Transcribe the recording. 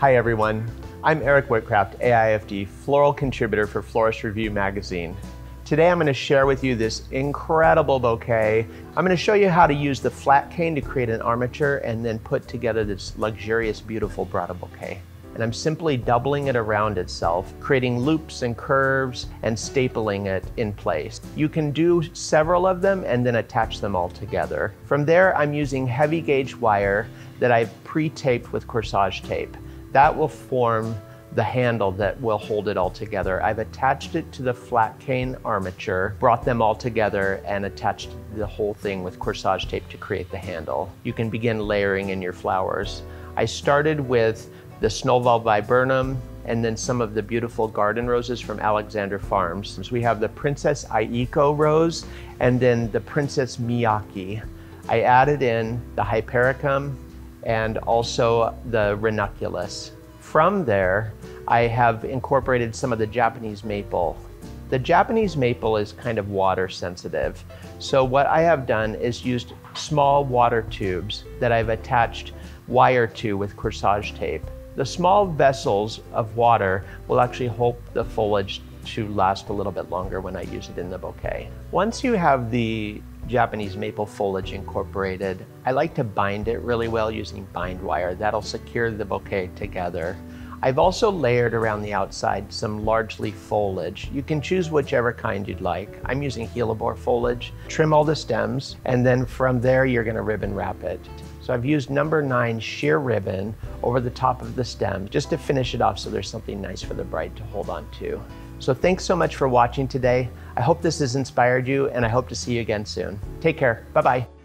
Hi everyone, I'm Erik Witcraft, AIFD, floral contributor for Florist Review magazine. Today I'm going to share with you this incredible bouquet. I'm going to show you how to use the flat cane to create an armature and then put together this luxurious, beautiful bridal bouquet. And I'm simply doubling it around itself, creating loops and curves and stapling it in place. You can do several of them and then attach them all together. From there, I'm using heavy gauge wire that I've pre-taped with corsage tape. That will form the handle that will hold it all together. I've attached it to the flat cane armature, brought them all together and attached the whole thing with corsage tape to create the handle. You can begin layering in your flowers. I started with the Snowball viburnum, and then some of the beautiful garden roses from Alexandra Farms. So we have the Princess Aiko rose and then the Princess Miyaki. I added in the Hypericum, and also the ranunculus. From there, I have incorporated some of the Japanese maple. The Japanese maple is kind of water sensitive. So what I have done is used small water tubes that I've attached wire to with corsage tape. The small vessels of water will actually hold the foliage to last a little bit longer when I use it in the bouquet. Once you have the Japanese maple foliage incorporated. I like to bind it really well using bind wire. That'll secure the bouquet together. I've also layered around the outside some large leaf foliage. You can choose whichever kind you'd like. I'm using hellebore foliage. Trim all the stems, and then from there you're gonna ribbon wrap it. So I've used number nine sheer ribbon over the top of the stem just to finish it off so there's something nice for the bride to hold on to. So thanks so much for watching today. I hope this has inspired you and I hope to see you again soon. Take care. Bye-bye.